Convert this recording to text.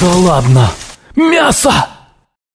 Да ладно! Мясо!